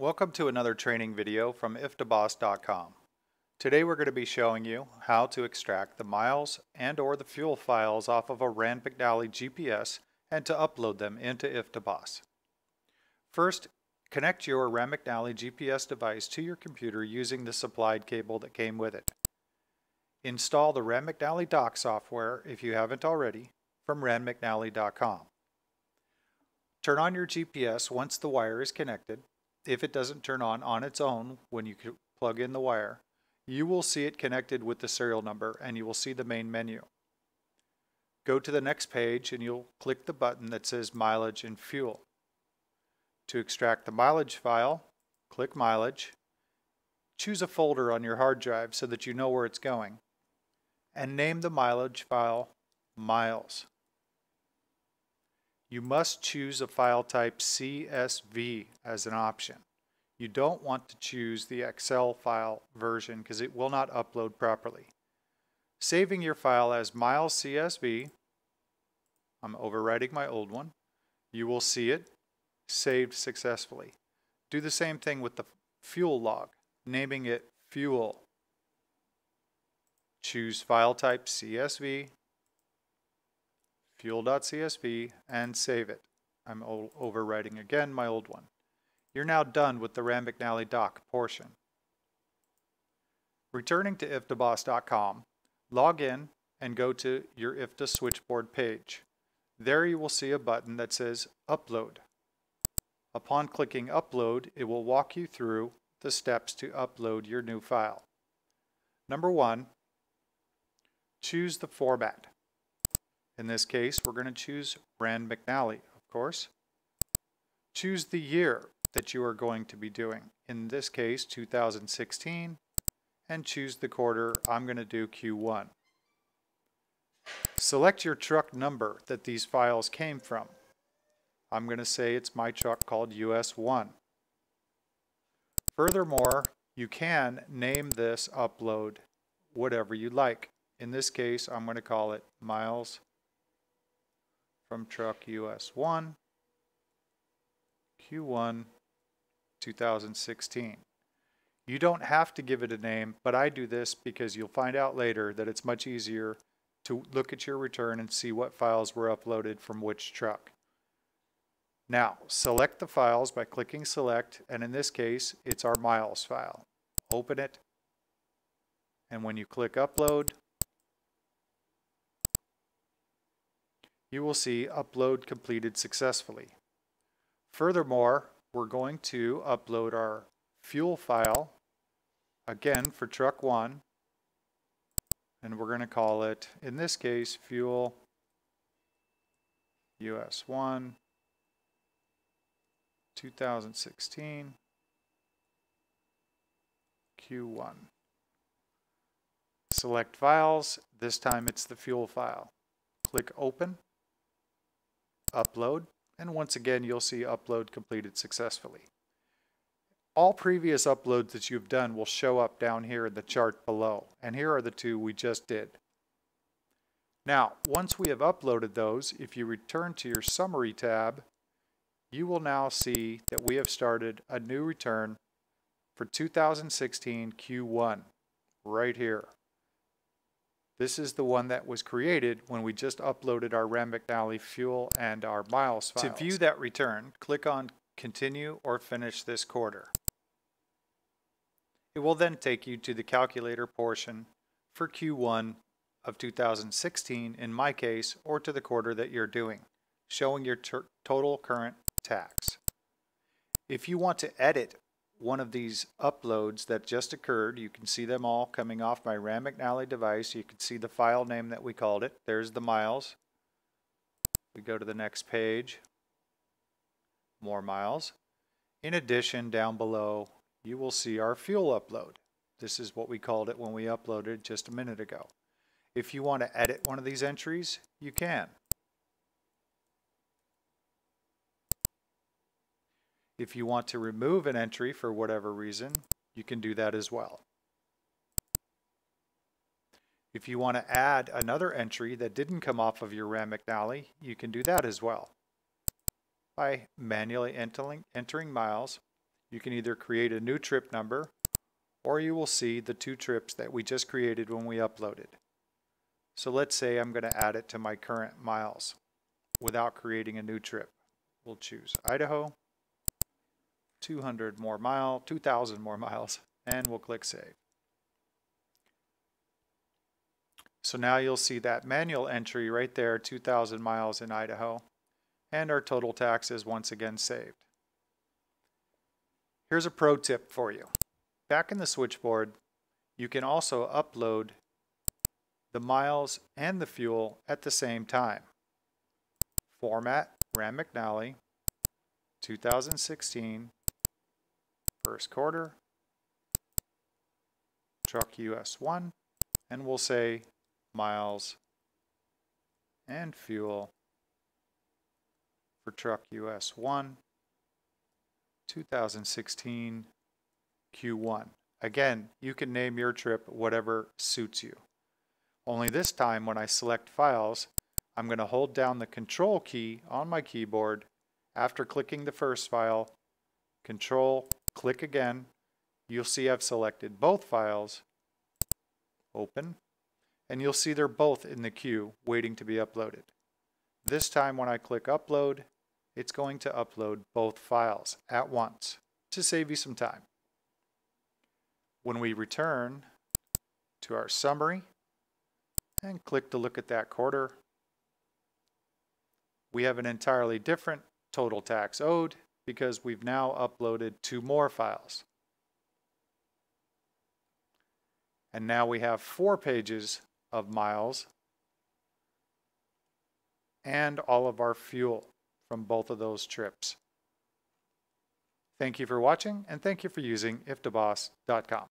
Welcome to another training video from iftaboss.com. Today we're going to be showing you how to extract the miles and or the fuel files off of a Rand McNally GPS and to upload them into IftaBoss. First, connect your Rand McNally GPS device to your computer using the supplied cable that came with it. Install the Rand McNally dock software if you haven't already from randmcnally.com. Turn on your GPS once the wire is connected. If it doesn't turn on on its own when you plug in the wire, you will see it connected with the serial number and you will see the main menu. Go to the next page and you'll click the button that says mileage and fuel. To extract the mileage file, click mileage. Choose a folder on your hard drive so that you know where it's going. And name the mileage file miles. You must choose a file type CSV as an option. You don't want to choose the Excel file version because it will not upload properly. Saving your file as miles CSV, I'm overwriting my old one, you will see it saved successfully. Do the same thing with the fuel log, naming it fuel. Choose file type CSV, fuel.csv, and save it. I'm overwriting again my old one. You're now done with the Rand McNally dock portion. Returning to iftaboss.com, log in and go to your IFTA switchboard page. There you will see a button that says Upload. Upon clicking Upload, it will walk you through the steps to upload your new file. Number one, choose the format. In this case, we're going to choose Rand McNally, of course. Choose the year that you are going to be doing. In this case, 2016, and choose the quarter. I'm going to do Q1. Select your truck number that these files came from. I'm going to say it's my truck called US1. Furthermore, you can name this upload whatever you like. In this case, I'm going to call it miles from truck US1, Q1 2016. You don't have to give it a name, but I do this because you'll find out later that it's much easier to look at your return and see what files were uploaded from which truck. Now, select the files by clicking select, and in this case, it's our miles file. Open it, and when you click upload, you will see upload completed successfully. Furthermore, we're going to upload our fuel file again for truck one and we're going to call it in this case fuel US1 2016 Q1 select files. This time it's the fuel file. Click open upload, and once again you'll see upload completed successfully. All previous uploads that you've done will show up down here in the chart below, and here are the two we just did. Now, once we have uploaded those, if you return to your Summary tab, you will now see that we have started a new return for 2016 Q1 right here. This is the one that was created when we just uploaded our Rand McNally fuel and our miles files. To view that return, click on Continue or Finish this quarter. It will then take you to the calculator portion for Q1 of 2016 in my case, or to the quarter that you're doing, showing your total current tax. If you want to edit one of these uploads that just occurred. You can see them all coming off my Rand McNally device. You can see the file name that we called it. There's the miles. We go to the next page. More miles. In addition, down below, you will see our fuel upload. This is what we called it when we uploaded just a minute ago. If you want to edit one of these entries, you can. If you want to remove an entry for whatever reason, you can do that as well. If you want to add another entry that didn't come off of your Rand McNally, you can do that as well by manually entering, entering miles. You can either create a new trip number or you will see the two trips that we just created when we uploaded. So let's say I'm going to add it to my current miles without creating a new trip. We'll choose Idaho, 200 more mile, 2,000 more miles, and we'll click Save. So now you'll see that manual entry right there, 2,000 miles in Idaho, and our total tax is once again saved. Here's a pro tip for you. Back in the switchboard, you can also upload the miles and the fuel at the same time. Format, Rand McNally, 2016, first quarter, truck US 1, and we'll say miles and fuel for truck US 1, 2016 Q1. Again, you can name your trip whatever suits you. Only this time when I select files, I'm going to hold down the control key on my keyboard after clicking the first file, control, click again. You'll see I've selected both files, open, and you'll see they're both in the queue waiting to be uploaded. This time when I click upload, it's going to upload both files at once to save you some time. When we return to our summary and click to look at that quarter, we have an entirely different total tax owed because we've now uploaded two more files. And now we have four pages of miles and all of our fuel from both of those trips. Thank you for watching and thank you for using iftaboss.com.